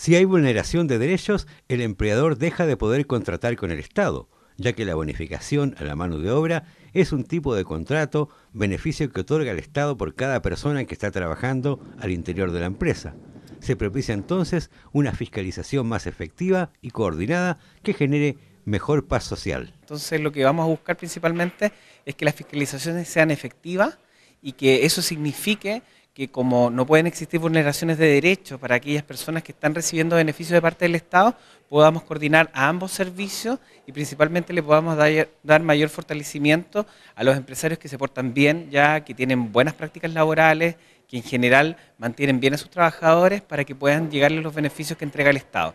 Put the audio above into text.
Si hay vulneración de derechos, el empleador deja de poder contratar con el Estado, ya que la bonificación a la mano de obra es un tipo de contrato, beneficio que otorga el Estado por cada persona que está trabajando al interior de la empresa. Se propicia entonces una fiscalización más efectiva y coordinada que genere mejor paz social. Entonces lo que vamos a buscar principalmente es que las fiscalizaciones sean efectivas y que eso signifique que como no pueden existir vulneraciones de derechos para aquellas personas que están recibiendo beneficios de parte del Estado, podamos coordinar a ambos servicios y principalmente le podamos dar, dar, mayor fortalecimiento a los empresarios que se portan bien, ya que tienen buenas prácticas laborales, que en general mantienen bien a sus trabajadores para que puedan llegarles los beneficios que entrega el Estado.